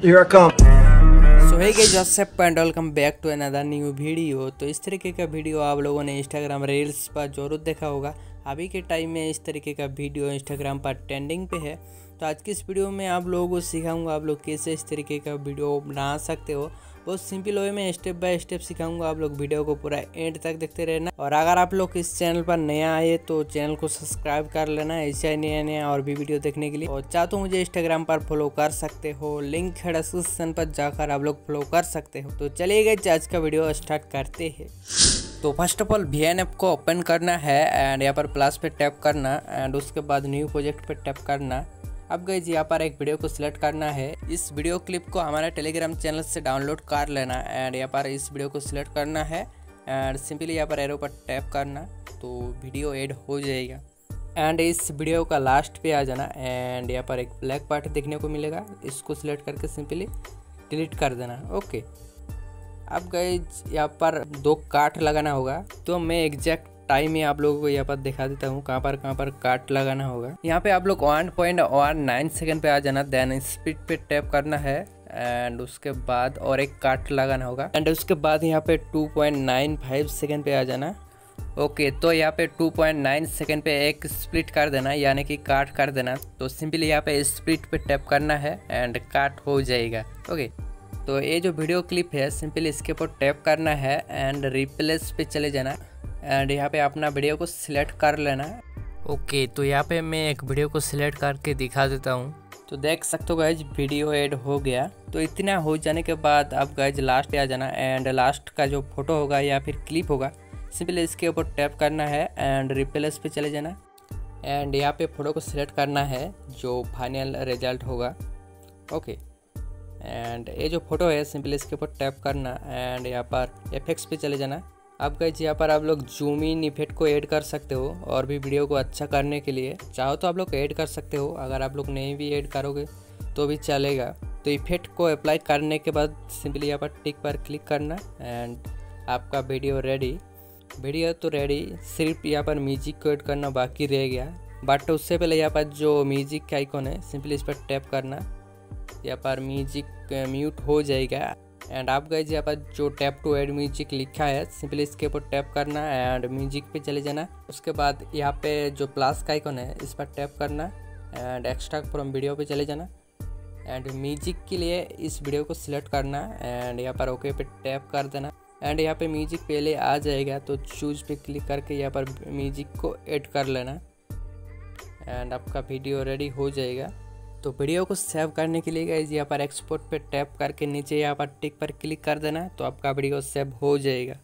Here I come. So hey guys, what's up and welcome back to another new video. तो इस तरीके का video आप लोगों ने इंस्टाग्राम रील्स पर ज़रूर देखा होगा अभी के टाइम में इस तरीके का वीडियो इंस्टाग्राम पर ट्रेंडिंग पे है। तो आज की इस वीडियो में आप लोगों को सिखाऊँगा आप लोग कैसे इस तरीके का वीडियो बना सकते हो। बहुत सिंपल वे में स्टेप बाय स्टेप सिखाऊँगा आप लोग वीडियो को पूरा एंड तक देखते रहना। और अगर आप लोग इस चैनल पर नया आए तो चैनल को सब्सक्राइब कर लेना ऐसे नया नया और भी वीडियो देखने के लिए। और चाह तो मुझे इंस्टाग्राम पर फॉलो कर सकते हो। लिंक है डिस्क्रिप्शन पर जाकर आप लोग फॉलो कर सकते हो। तो चलिए गए आज का वीडियो स्टार्ट करते हैं। तो first of all V N app को ओपन करना है एंड यहाँ पर प्लस पे टैप करना एंड उसके बाद न्यू प्रोजेक्ट पे टैप करना। अब गई यहाँ पर एक वीडियो को सिलेक्ट करना है। इस वीडियो क्लिप को हमारे टेलीग्राम चैनल से डाउनलोड कर लेना एंड यहाँ पर इस वीडियो को सिलेक्ट करना है एंड सिंपली यहाँ पर एरो पर टैप करना तो वीडियो एड हो जाएगा। एंड इस वीडियो का लास्ट पे आ जाना एंड यहाँ पर एक ब्लैक पार्ट देखने को मिलेगा। इसको सिलेक्ट करके सिंपली डिलीट कर देना। ओके अब गए यहाँ पर दो काट लगाना होगा। तो मैं एग्जैक्ट टाइम ही आप लोगों को यहाँ पर दिखा देता हूँ कहाँ पर कहाँ पर काट लगाना होगा। यहाँ पे आप लोग one point one nine second पे आ जाना देन स्पीड पे टैप करना है एंड उसके बाद और एक काट लगाना होगा। एंड उसके बाद यहाँ पे 2.95 सेकेंड पे आ जाना। ओके तो यहाँ पे 2.9 सेकेंड पे एक स्प्लिट कर देना, यानी कि काट कर देना। तो सिंपली यहाँ पे स्प्लिट पे टैप करना है एंड काट हो जाएगा। ओके तो ये जो वीडियो क्लिप है सिंपली इसके ऊपर टैप करना है एंड रिप्लेस पे चले जाना एंड यहाँ पे अपना वीडियो को सिलेक्ट कर लेना। ओके तो यहाँ पे मैं एक वीडियो को सिलेक्ट करके दिखा देता हूँ। तो देख सकते हो गैज वीडियो ऐड हो गया। तो इतना हो जाने के बाद अब गैज लास्ट पे आ जाना एंड लास्ट का जो फ़ोटो होगा या फिर क्लिप होगा सिंपली इसके ऊपर टैप करना है एंड रिप्लेस पे चले जाना। एंड यहाँ पे फ़ोटो को सिलेक्ट करना है जो फाइनल रिज़ल्ट होगा। ओके एंड ये जो फ़ोटो है सिंपली इसके ऊपर टैप करना एंड यहाँ पर एफेक्ट्स पे चले जाना। अब गए यहाँ पर आप लोग जूम इन इफ़ेक्ट को ऐड कर सकते हो और भी वीडियो को अच्छा करने के लिए। चाहो तो आप लोग ऐड कर सकते हो, अगर आप लोग नहीं भी ऐड करोगे तो भी चलेगा। तो इफ़ेक्ट को अप्लाई करने के बाद सिंपली यहाँ पर टिक पर क्लिक करना एंड आपका वीडियो रेडी वीडियो तो रेडी सिर्फ़ यहाँ पर म्यूज़िक को ऐड करना बाकी रह गया। बट उससे पहले यहाँ पर जो म्यूज़िक का आइकॉन है सिंपली इस पर टैप करना। यहाँ पर म्यूज़िक म्यूट हो जाएगा। एंड आप गए यहाँ पर जो टैप टू एड म्यूज़िक लिखा है सिंपली इसके ऊपर टैप करना एंड म्यूज़िक पे चले जाना। उसके बाद यहाँ पे जो प्लस का आइकन है, इस पर टैप करना एंड एक्स्ट्रा फ्रॉम वीडियो पे चले जाना। एंड म्यूज़िक के लिए इस वीडियो को सिलेक्ट करना एंड यहाँ पर ओके पे टैप कर देना। एंड यहाँ पे म्यूज़िक पहले आ जाएगा तो चूज़ पे क्लिक करके यहाँ पर म्यूज़िक को ऐड कर लेना। एंड आपका वीडियो रेडी हो जाएगा। तो वीडियो को सेव करने के लिए गाइज़ यहाँ पर एक्सपोर्ट पे टैप करके नीचे यहाँ पर टिक पर क्लिक कर देना तो आपका वीडियो सेव हो जाएगा।